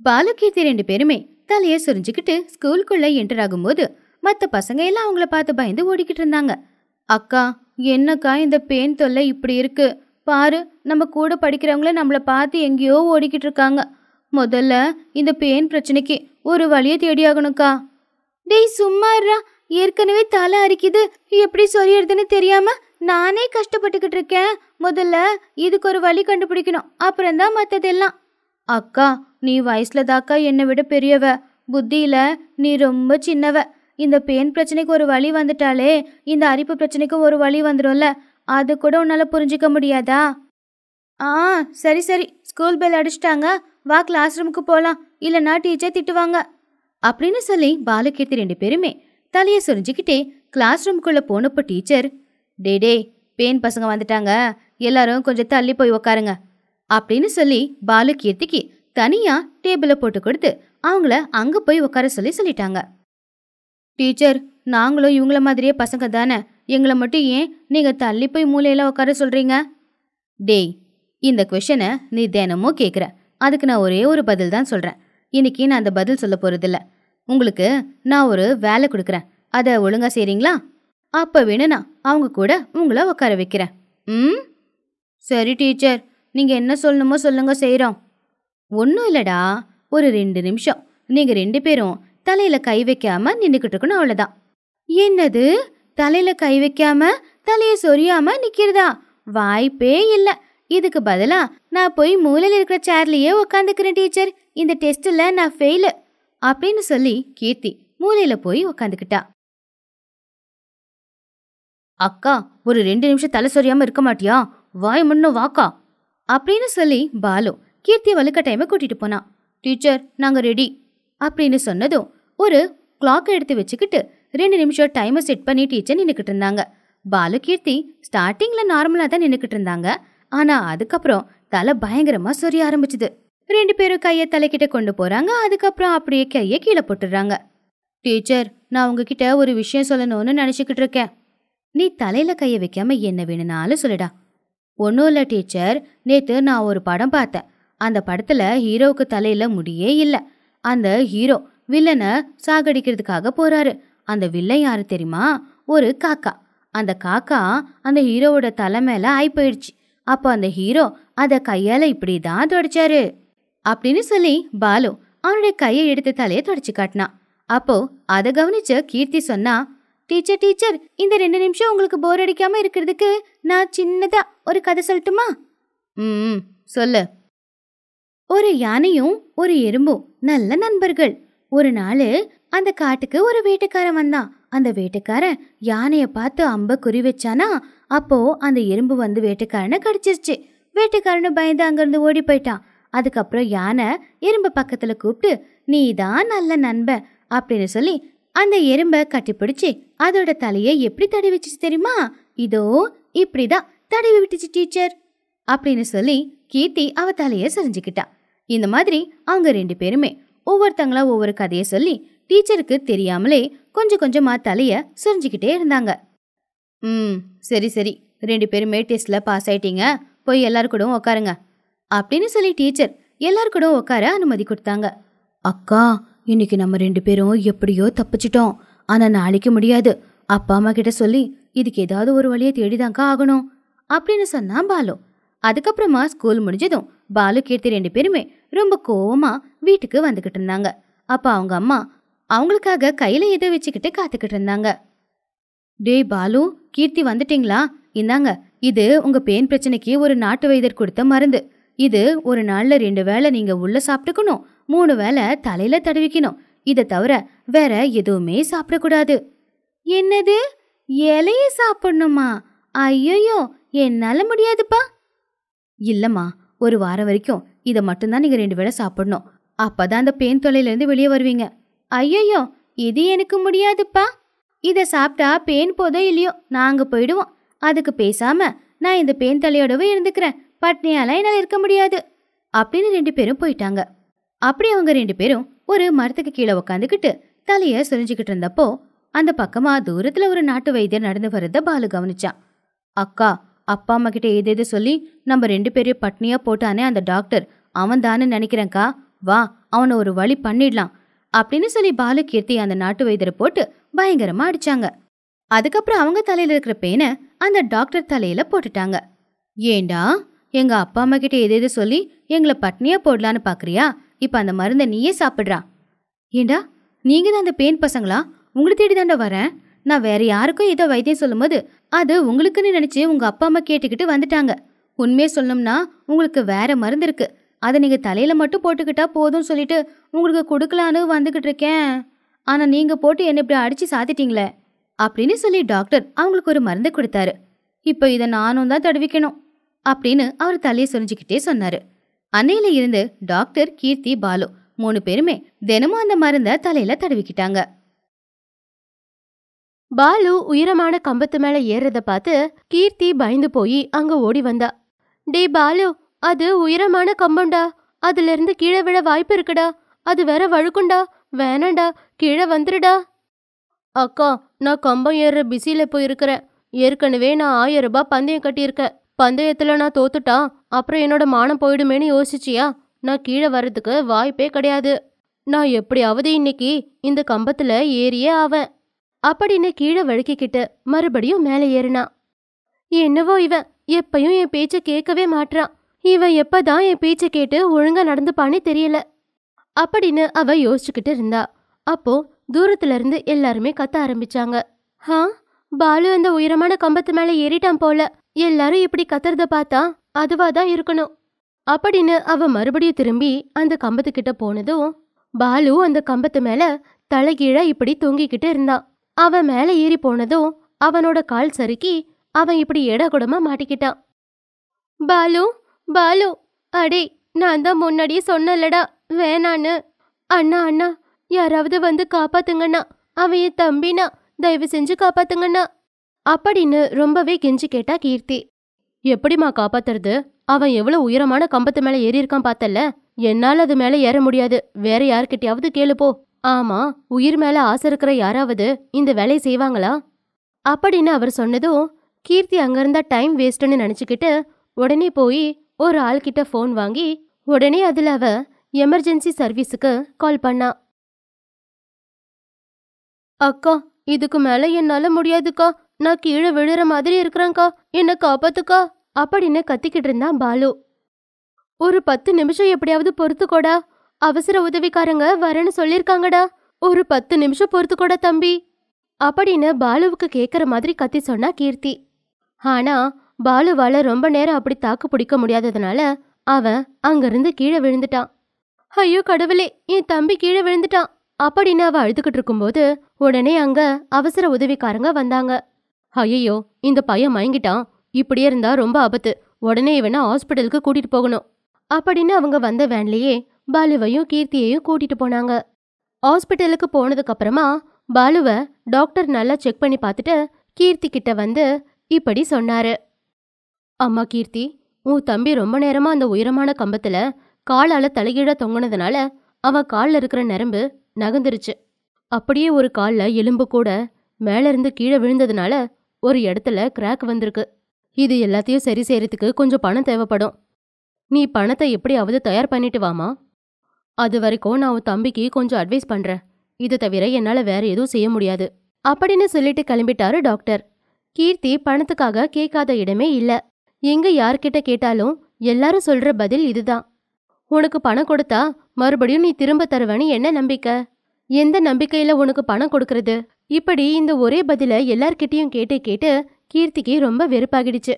பாலுகீர்த்தி ரெண்டு பேருமே தலையை சுரிஞ்சுக்கிட்டு ஸ்கூலுக்குள்ள என்டர் ஆகும்போது மற்ற பசங்க எல்லாம் அவங்கள பார்த்து பயந்து ஓடிக்கிட்டு இருந்தாங்க. அக்கா என்னக்கா இந்த பேன் தொல்லை இப்படி இருக்கு? பாரு நம்ம கூட படிக்கிறவங்கள நம்மள பார்த்து எங்கேயோ ஓடிக்கிட்டு இருக்காங்க. முதல்ல இந்த பேன் பிரச்சனைக்கு ஒரு வழியை தேடி ஆகணும்க்கா. டேய் சும்மாறா ஏற்கனவே தலை அரிக்குது. எப்படி சொல்லிடுதுன்னு தெரியாம நானே கஷ்டப்பட்டுக்கிட்டு இருக்கேன். முதல்ல இதுக்கு ஒரு வழி கண்டுபிடிக்கணும். அப்புறம் தான் மற்றதெல்லாம் அக்கா நீ வயசுல தாக்கா என்னை விட பெரியவ. புத்தியில நீ ரொம்ப சின்னவ. இந்த பேன் பிரச்சனைக்கு ஒரு வழி வந்துட்டாலே இந்த அரிப்பு பிரச்சனைக்கு ஒரு வழி வந்துடும்ல அது கூட உன்னால புரிஞ்சுக்க முடியாதா? ஆ சரி சரி. ஸ்கூல் பெல் அடிச்சிட்டாங்க. வா கிளாஸ் ரூமுக்கு போகலாம் இல்லைன்னா டீச்சர் திட்டுவாங்க. அப்படின்னு சொல்லி பாலகீர்த்தி ரெண்டு பேருமே தலையை சொரிஞ்சுக்கிட்டே கிளாஸ் ரூமுக்குள்ளே போனப்போ டீச்சர் டே டே பேன் பசங்க வந்துட்டாங்க. எல்லாரும் கொஞ்சம் தள்ளி போய் உக்காருங்க. அப்படின்னு சொல்லி பாலு கீர்த்திக்கு தனியா டேபிள போட்டு கொடுத்து அவங்கள அங்க போய் உட்கார சொல்லி சொல்லிட்டாங்க. டீச்சர் நாங்களும் இவங்கள மாதிரியே பசங்க தானே? எங்களை மட்டும் ஏன் நீங்க தள்ளி போய் மூலையில உட்கார சொல்றீங்க? டேய் இந்த கொஷனை நீ தினமும் கேட்குற அதுக்கு நான் ஒரே ஒரு பதில் தான் சொல்றேன். இன்னைக்கு நான் அந்த பதில் சொல்ல போறதில்ல. உங்களுக்கு நான் ஒரு வேலை கொடுக்குறேன். அதை ஒழுங்கா செய்றீங்களா? அப்ப வேணும்னா அவங்க கூட உங்களை உட்கார வைக்கிறேன். ம்? சரி டீச்சர். நீங்கள் என்ன சொல்லணுமோ சொல்லுங்க செய்கிறோம் ஒன்றும் இல்லைடா. ஒரு ரெண்டு நிமிஷம். நீங்கள் ரெண்டு பேரும் தலையில் கை வைக்காமல் நின்றுக்கிட்டு இருக்கணும் அவ்வளோதான் என்னது? தலையில் கை வைக்காம தலையை சொரியாமல் நிற்கிறதா வாய்ப்பே இல்லை. இதுக்கு பதிலாக நான் போய் மூலையில் இருக்கிற சேர்லேயே உக்காந்துக்கிறேன் டீச்சர். இந்த டெஸ்ட்டில் நான் ஃபெயிலு அப்படின்னு சொல்லி கீர்த்தி மூலையில் போய் உக்காந்துக்கிட்டா. அக்கா ஒரு ரெண்டு நிமிஷம் தலை சொரியாமல் இருக்க மாட்டியா? வாய் முன்னும் வாக்கா. அப்படின்னு சொல்லி பாலு கீர்த்தி வலுக்கட்டாயமா கூட்டிட்டு போனான் டீச்சர் நாங்க ரெடி அப்படின்னு சொன்னதும் ஒரு கிளாக் எடுத்து வச்சுக்கிட்டு ரெண்டு நிமிஷம் டைமை செட் பண்ணி டீச்சர் நின்றுக்கிட்டு இருந்தாங்க. பாலு கீர்த்தி ஸ்டார்டிங்கில் நார்மலாக தான் நின்றுக்கிட்டு இருந்தாங்க. ஆனால் அதுக்கப்புறம் தலை பயங்கரமாக சொரிய ஆரம்பிச்சுது. ரெண்டு பேரும் கையை தலைக்கிட்ட கொண்டு போகிறாங்க அதுக்கப்புறம் அப்படியே கையை கீழே போட்டுடுறாங்க. டீச்சர் நான் உங்ககிட்ட ஒரு விஷயம் சொல்லணும்னு நினச்சிக்கிட்டு இருக்கேன். நீ தலையில் கையை வைக்காம என்ன வேணும்னாலும் சொல்லுடா. ஒன்றும் இல்லை டீச்சர். நேற்று நான் ஒரு படம் பார்த்தேன். அந்த படத்தில் ஹீரோவுக்கு தலையில் முடியே இல்லை. அந்த ஹீரோ வில்லனை சாகடிக்கிறதுக்காக போகிறாரு அந்த வில்லன் யாரு தெரியுமா? ஒரு காக்கா. அந்த காக்கா அந்த ஹீரோவோட தலை மேலே ஆய் போயிடுச்சு. அப்போ அந்த ஹீரோ அதை கையால் இப்படி தான் தொடச்சாரு. அப்படின்னு சொல்லி பாலு அவனுடைய கையை எடுத்து தலையை தொடச்சு காட்டினான். அப்போ அதை கவனிச்ச கீர்த்தி சொன்னா டீச்சர் டீச்சர் இந்த ரெண்டு நிமிஷம் உங்களுக்கு போர் அடிக்காம இருக்கிறதுக்கு நான் சின்னதா ஒரு கதை சொல்லட்டுமா? ம் சொல்லு. ஒரு யானையும் ஒரு எறும்பும் நல்ல நண்பர்கள். ஒரு நாள் அந்த காட்டுக்கு ஒரு வேட்டைக்காரன் வந்தான். அந்த வேட்டைக்காரன் யானைய பார்த்து அம்ப குறி வச்சானா அப்போ அந்த எறும்பு வந்து வேட்டைக்காரனை கடிச்சிருச்சு. வேட்டைக்காரனை பயந்து அங்கிருந்து ஓடி போயிட்டான். அதுக்கப்புறம் யானை எறும்பை பக்கத்துல கூப்பிட்டு நீ தான் நல்ல நண்பன் அப்படின்னு சொல்லி அந்த எறும்பை கட்டிப்பிடிச்சு அதோட தலையை எப்படி தடவி தெரியுமா? இதோ இப்படிதான் தடவி விட்டுச்சு டீச்சர். அப்படின்னு சொல்லி கீர்த்தி அவ தலையை சரிஞ்சுக்கிட்டா. இந்த மாதிரி அவங்க ரெண்டு பேருமே ஒவ்வொருத்தங்களா ஒவ்வொரு கதையை சொல்லி டீச்சருக்கு தெரியாமலே கொஞ்சம் கொஞ்சமா தலைய சுரிஞ்சுக்கிட்டே இருந்தாங்க. ம் சரி சரி. ரெண்டு பேருமே டெஸ்ட்ல பாஸ் ஆயிட்டீங்க. போய் எல்லாரு கூடவும் உட்காருங்க அப்படின்னு சொல்லி டீச்சர் எல்லாரு கூட உட்கார அனுமதி கொடுத்தாங்க. அக்கா இன்னைக்கு நம்ம ரெண்டு பேரும் எப்படியோ தப்பிச்சிட்டோம். ஆனா நாளைக்கு முடியாது. அப்பா அம்மா கிட்ட சொல்லி இதுக்கு ஏதாவது ஒரு வழியை தேடிதாங்க்கா ஆகணும். அப்படின்னு சொன்னா பாலு. அதுக்கப்புறமா ஸ்கூல் முடிஞ்சதும் பாலு கீர்த்தி ரெண்டு பேருமே ரொம்ப கோவமா வீட்டுக்கு வந்துகிட்டு இருந்தாங்க. அப்ப அவங்க அம்மா அவங்களுக்காக கையில எதை வச்சுக்கிட்டு காத்துக்கிட்டு இருந்தாங்க. டேய் பாலு கீர்த்தி வந்துட்டீங்களா? இந்தாங்க இது உங்க பேன் பிரச்சனைக்கு ஒரு நாட்டு வைத்தியர் கொடுத்த மருந்து. இது ஒரு நாள்ல ரெண்டு வேளை நீங்க உள்ள சாப்பிட்டுக்கணும். மூணு வேளை தலையில தடவிக்கணும். இதை தவிர வேற எதுவுமே சாப்பிடக்கூடாது. என்னது? இலைய சாப்பிடணுமா? ஐயோயோ என்னால முடியாதுப்பா. இல்லம்மா ஒரு வாரம் வரைக்கும் இதை மட்டும்தான் நீங்க ரெண்டு வேளை சாப்பிடணும். அப்பதான் அந்த பேன் தொல்லையில இருந்து வெளியே வருவீங்க. ஐயோயோ இது எனக்கு முடியாதுப்பா. இதை சாப்பிட்டா பேன் போதோ இல்லையோ நாங்க போயிடுவோம். அதுக்கு பேசாம நான் இந்த பேன் தலையோடவே இருந்துக்கிறேன். பட்னியாலாம் என்னால இருக்க முடியாது. அப்படின்னு ரெண்டு பேரும் போயிட்டாங்க. அப்படி அவங்க ரெண்டு பேரும் ஒரு மரத்துக்கு கீழே உக்காந்துக்கிட்டு தலைய சுரிஞ்சுக்கிட்டு இருந்தப்போ அந்த பக்கமா தூரத்துல ஒரு நாட்டு வைத்தியர் நடந்து வரத பாலு கவனிச்சான். அக்கா அப்பா அம்மா கிட்ட ஏதேது சொல்லி நம்ம ரெண்டு பேரையும் பட்னியா போட்டானே அந்த டாக்டர். அவன் தானே நினைக்கிறேன்க்கா. வா அவனை ஒரு வழி பண்ணிடலாம். அப்படின்னு சொல்லி பாலு கீர்த்தி அந்த நாட்டு வைத்தியரை போட்டு பயங்கரமா அடிச்சாங்க. அதுக்கப்புறம் அவங்க தலையில இருக்கிற பேனை அந்த டாக்டர் தலையில போட்டுட்டாங்க. ஏண்டா எங்க அப்பா அம்மா கிட்ட எது எது சொல்லி எங்களை பட்னியா போடலான்னு பாக்குறியா? இப்போ அந்த மருந்தை நீயே சாப்பிட்றா. ஏண்டா நீங்கள் தான் அந்த பெயின் பசங்களா? உங்களை தேடி தாண்டா வரேன். நான் வேற யாருக்கும் ஏதோ வைத்தியம் சொல்லும்போது அது உங்களுக்குன்னு நினச்சி உங்கள் அப்பா அம்மா கேட்டுக்கிட்டு வந்துட்டாங்க. உண்மையை சொல்லணும்னா உங்களுக்கு வேற மருந்து இருக்கு. அதை நீங்கள் தலையில் மட்டும் போட்டுக்கிட்டா போதும்னு சொல்லிட்டு உங்களுக்கு கொடுக்கலான்னு வந்துக்கிட்டு இருக்கேன். ஆனால் நீங்கள் போட்டு என்னை இப்படி அடித்து சாத்திட்டீங்களே? அப்படின்னு சொல்லி டாக்டர் அவங்களுக்கு ஒரு மருந்து கொடுத்தாரு. இப்போ இதை நானும் தான் தடுவிக்கணும். அப்படின்னு அவர் தலையை சொரிஞ்சுக்கிட்டே சொன்னார். அன்னையில இருந்து டாக்டர் கீர்த்தி பாலு மூணு பேருமே தினமும் அந்த மருந்தை தலையில தடவிக்கிட்டாங்க. பாலு உயரமான கம்பத்து மேல ஏறத பார்த்து கீர்த்தி பயந்து போய் அங்க ஓடி வந்தா. டே பாலு அது உயரமான கம்பம்டா. அதுல இருந்து கீழே விழ வாய்ப்பு இருக்குடா. அது வேற வழுக்குண்டா. வேணாண்டா. கீழே வந்துருடா. அக்கா நான் கம்பம் ஏறுற பிஸியில போயிருக்கிறேன். ஏற்கனவே நான் ஆயிரம் ரூபாய் பந்தயம் கட்டியிருக்கேன். பந்தயத்தில் நான் தோத்துட்டான் அப்புறம் என்னோட மானம் போயிடுமேன்னு யோசிச்சியா? நான் கீழே வர்றதுக்கு வாய்ப்பே கிடையாது. நான் எப்படியாவது இன்னைக்கு இந்த கம்பத்தில் ஏறியே ஆவேன். அப்படின்னு கீழே வழுக்கிக்கிட்டு மறுபடியும் மேலே ஏறினான் என்னவோ இவன் எப்பயும் என் பேச்சை கேட்கவே மாட்றான் இவன் எப்பதான் என் பேச்சை கேட்டு ஒழுங்கா நடந்துப்பானே தெரியல. அப்படின்னு அவ யோசிச்சுக்கிட்டு இருந்தா. அப்போ தூரத்துல இருந்து எல்லாருமே கத்த ஆரம்பிச்சாங்க. ஹா பாலு அந்த உயரமான கம்பத்து மேல ஏறிட்டான் போல. எல்லாரும் இப்படி கத்துறத பார்த்தா அதுவா தான் இருக்கணும். அப்படின்னு அவ மறுபடியும் திரும்பி அந்த கம்பத்துக்கிட்ட போனதும் பாலு அந்த கம்பத்து மேல தலைகீழா இப்படி தொங்கிக்கிட்டு இருந்தான் அவன் மேல ஏறி போனதும் அவனோட கால் சறுக்கி அவன் இப்படி எடகுடமா மாட்டிக்கிட்டான் பாலு பாலு அடே நான் தான் முன்னாடியே சொன்னலடா வேணான்னு. அண்ணா அண்ணா யாராவது வந்து காப்பாத்துங்கண்ணா. அவன் என் தம்பினா தயவு செஞ்சு காப்பாத்துங்கண்ணா. அப்படின்னு ரொம்பவே கெஞ்சி கேட்டா கீர்த்தி. எப்படிம்மா காப்பாத்துறது? அவன் எவ்வளவு உயரமான கம்பத்து மேல ஏறி இருக்கான் பார்த்தல்ல. என்னால அது மேல ஏற முடியாது. வேற யார்கிட்டயாவது கேளு போ. ஆமா உயிர் மேல ஆசை இருக்கிற யாராவது இந்த வேலையை செய்வாங்களா? அப்படின்னு அவர் சொன்னதும் கீர்த்தி அங்கிருந்தா டைம் வேஸ்ட்னு நினச்சிக்கிட்டு உடனே போய் ஒரு ஆள்கிட்ட ஃபோன் வாங்கி உடனே அதுல அவ எமர்ஜென்சி சர்வீஸுக்கு கால் பண்ணா. அக்கா இதுக்கு மேல என்னால முடியாதுக்கா. நான் கீழே விழுற மாதிரி இருக்கிறேங்க்கா என்னை காப்பாத்துக்கா. அப்படின்னு கத்திக்கிட்டு இருந்தான் பாலு. ஒரு பத்து நிமிஷம் எப்படியாவது பொறுத்துக்கோடா. அவசர உதவிக்காரங்க வரேன்னு சொல்லிருக்காங்கடா ஒரு பத்து நிமிஷம் பொறுத்துக்கோடா தம்பி. அப்படின்னு பாலுவுக்கு கேட்குற மாதிரி கத்தி சொன்னா கீர்த்தி. ஆனா பாலுவால ரொம்ப நேரம் அப்படி தாக்கு பிடிக்க முடியாததுனால அவன் அங்கிருந்து கீழே விழுந்துட்டான். ஐயோ கடவுளே என் தம்பி கீழே விழுந்துட்டான். அப்படின்னு அவ அழுதுகிட்டு இருக்கும்போது உடனே அங்க அவசர உதவிக்காரங்க வந்தாங்க. ஐயையோ இந்த பையன் மயங்கிட்டான். இப்படியே இருந்தா ரொம்ப ஆபத்து. உடனே இவனை ஹாஸ்பிட்டலுக்கு கூட்டிட்டு போகணும். அப்படின்னு அவங்க வந்த வேன்லயே பாலுவையும் கீர்த்தியையும் கூட்டிட்டு போனாங்க. ஹாஸ்பிட்டலுக்கு போனதுக்கு அப்புறமா பாலுவ டாக்டர் நல்லா செக் பண்ணி பார்த்துட்டு கீர்த்தி கிட்ட வந்து இப்படி சொன்னாரு. அம்மா கீர்த்தி உன் தம்பி ரொம்ப நேரமா அந்த உயரமான கம்பத்துல காலால தலைகீழ தொங்குனதுனால அவன் கால்ல இருக்கிற நரம்பு நகர்ந்துருச்சு. அப்படியே ஒரு கால்ல எலும்பு கூட மேல இருந்து கீழே விழுந்ததுனால ஒரு இடத்துல கிராக் வந்திருக்கு. இது எல்லாத்தையும் சரி செய்யறதுக்கு கொஞ்சம் பணம் தேவைப்படும். நீ பணத்தை எப்படியாவது தயார் பண்ணிட்டு வாமா. அது வரைக்கும் நான் உன் தம்பிக்கு கொஞ்சம் அட்வைஸ் பண்றேன். இது தவிர என்னால வேற எதுவும் செய்ய முடியாது. அப்படின்னு சொல்லிட்டு கிளம்பிட்டாரு டாக்டர் கீர்த்தி பணத்துக்காக கேட்காத இடமே இல்ல. எங்க யார்கிட்ட கேட்டாலும் எல்லாரும் சொல்ற பதில் இதுதான். உனக்கு பணம் கொடுத்தா மறுபடியும் நீ திரும்ப தருவேன்னு என்ன நம்பிக்கை? எந்த நம்பிக்கையில உனக்கு பணம் கொடுக்கறது? இப்படி இந்த ஒரே பதிலை எல்லார்கிட்டேயும் கேட்டு கேட்டு கீர்த்திக்கு ரொம்ப வெறுப்பாகிடுச்சு.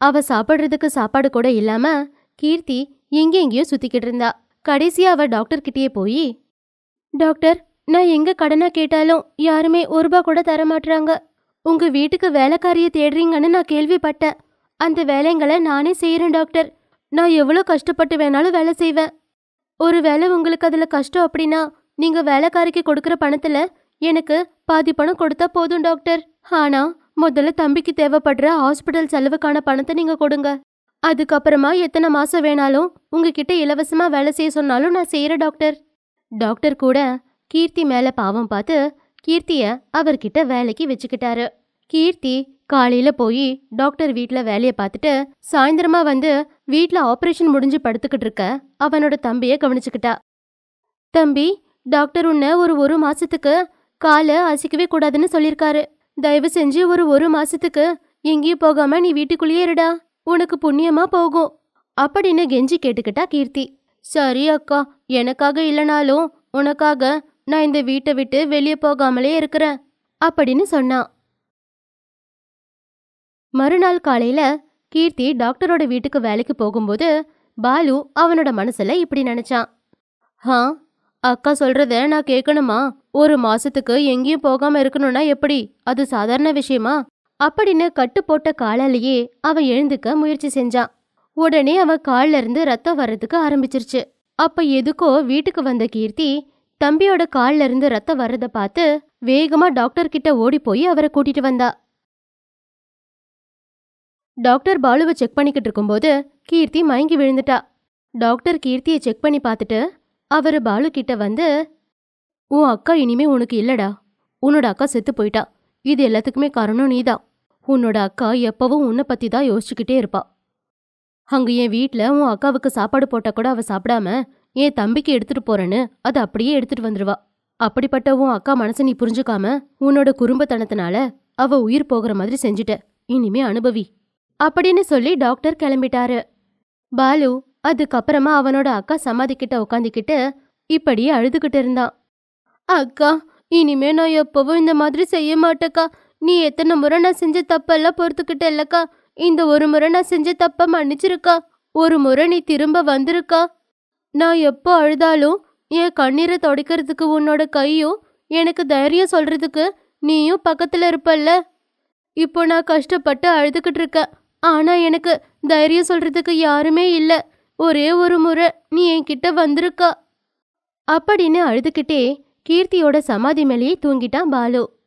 அவ சாப்பிட்றதுக்கு சாப்பாடு கூட இல்லாம கீர்த்தி எங்கெங்கேயோ சுத்திக்கிட்டு இருந்தா. கடைசியா அவ டாக்டர் கிட்டேயே போய் டாக்டர் நான் எங்க கடனா கேட்டாலும் யாருமே ஒரு ரூபா கூட தர மாட்றாங்க. உங்க வீட்டுக்கு வேலைக்காரிய தேடுறீங்கன்னு நான் கேள்விப்பட்டேன். அந்த வேலைங்களை நானே செய்யறேன் டாக்டர். நான் எவ்வளோ கஷ்டப்பட்டு வேணாலும் வேலை செய்வேன். ஒரு வேலை உங்களுக்கு அதுல கஷ்டம் அப்படின்னா நீங்க வேலைக்காரிக்கு கொடுக்குற பணத்துல எனக்கு பாதி பணம் கொடுத்தா போதும் டாக்டர். ஆனா முதல்ல தம்பிக்கு தேவைப்படுற ஹாஸ்பிட்டல் செலவுக்கான பணத்தை நீங்க கொடுங்க. அதுக்கப்புறமா எத்தனை மாசம் வேணாலும் உங்ககிட்ட இலவசமா வேலை செய்ய சொன்னாலும் நான் செய்யறேன் டாக்டர். டாக்டர் கூட கீர்த்தி மேல பாவம் பார்த்து கீர்த்திய அவர்கிட்ட வேலைக்கு வச்சுக்கிட்டாரு. கீர்த்தி காலையில போய் டாக்டர் வீட்ல வேலைய பார்த்துட்டு சாயந்தரமா வந்து வீட்ல ஆபரேஷன் முடிஞ்சு படுத்துக்கிட்டு இருக்க அவனோட தம்பிய கவனிச்சுக்கிட்டா. தம்பி டாக்டர் உன்னை ஒரு ஒரு மாசத்துக்கு காலை அசைக்கவே கூடாதுன்னு சொல்லியிருக்காரு. தயவு செஞ்சு ஒரு ஒரு மாசத்துக்கு எங்கேயும் போகாம நீ வீட்டுக்குள்ளேயே இருடா. உனக்கு புண்ணியமா போகும். அப்படின்னு கெஞ்சி கேட்டுக்கிட்டா கீர்த்தி. சரி அக்கா எனக்காக இல்லைனாலும் உனக்காக நான் இந்த வீட்டை விட்டு வெளியே போகாமலே இருக்கிறேன் அப்படின்னு சொன்னான் மறுநாள் காலையில கீர்த்தி டாக்டரோட வீட்டுக்கு வேலைக்கு போகும்போது பாலு அவனோட மனசுல இப்படி நினைச்சான். ஹா அக்கா சொல்றத நான் கேட்கணுமா? ஒரு மாசத்துக்கு எங்கேயும் போகாம இருக்கணும்னா எப்படி? அது சாதாரண விஷயமா? அப்படின்னு கட்டு போட்ட காலாலேயே அவன் எழுந்துக்க முயற்சி செஞ்சான் உடனே அவன் கால்ல இருந்து ரத்தம் வர்றதுக்கு ஆரம்பிச்சிருச்சு. அப்ப எதுக்கோ வீட்டுக்கு வந்த கீர்த்தி தம்பியோட கால்ல இருந்து ரத்தம் வர்றத பார்த்து வேகமா டாக்டர் கிட்ட ஓடி போய் அவரை கூட்டிட்டு வந்தா. டாக்டர் பாலுவை செக் பண்ணிக்கிட்டு இருக்கும்போது கீர்த்தி மயங்கி விழுந்துட்டா. டாக்டர் கீர்த்தியை செக் பண்ணி பார்த்துட்டு அவர் பாலு கிட்ட வந்து உன் அக்கா இனிமே உனக்கு இல்லடா. உன்னோட அக்கா செத்து போயிட்டா. இது எல்லாத்துக்குமே காரணம் நீதான் உன்னோட அக்கா எப்பவும் உன்னை பத்தி தான் யோசிச்சுக்கிட்டே இருப்பா. அங்க என் வீட்ல உன் அக்காவுக்கு சாப்பாடு போட்டா கூட அவ சாப்பிடாம என் தம்பிக்கு எடுத்துட்டு போறேன்னு அதை அப்படியே எடுத்துட்டு வந்துருவா. அப்படிப்பட்ட உன் அக்கா மனசை நீ புரிஞ்சுக்காம உன்னோட குறும்புத்தனத்தினால அவ உயிர் போகிற மாதிரி செஞ்சுட்ட. இனிமே அனுபவி. அப்படின்னு சொல்லி டாக்டர் கிளம்பிட்டாரு. பாலு அதுக்கப்புறமா அவனோட அக்கா சமாதிக்கிட்ட உட்காந்துக்கிட்டு இப்படியே அழுதுகிட்டு இருந்தான். அக்கா இனிமே நான் எப்பவும் இந்த மாதிரி செய்ய மாட்டேக்கா. நீ எத்தனை முறை நான் செஞ்ச தப்பெல்லாம் பொறுத்துக்கிட்ட இல்லக்கா இந்த ஒரு முறை நான் செஞ்ச தப்ப மன்னிச்சிருக்கா. ஒரு முறை நீ திரும்ப வந்திருக்கா. நான் எப்போ அழுதாலும் என் கண்ணீரை துடைக்கிறதுக்கு உன்னோட கையும் எனக்கு தைரியம் சொல்றதுக்கு நீயும் பக்கத்துல இருப்பல்ல. இப்போ நான் கஷ்டப்பட்டு அழுதுகிட்டு இருக்கேன். ஆனா எனக்கு தைரியம் சொல்றதுக்கு யாருமே இல்லை. ஒரே ஒரு முறை நீ என்கிட்ட வந்திருக்கா. அப்படின்னு அழுதுகிட்டே கீர்த்தியோட சமாதி மேலேயே தூங்கிட்டான் பாலு.